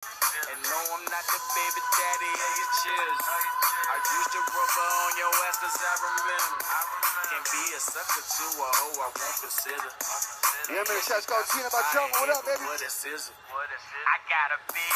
And no, I'm not the baby daddy of your chills. I used to rubber on your ass cause I remember. Can't be a sucker to a hoe I won't consider. Yeah, man, shot's called Tina by Jungle. What up, baby? What is a. I gotta be.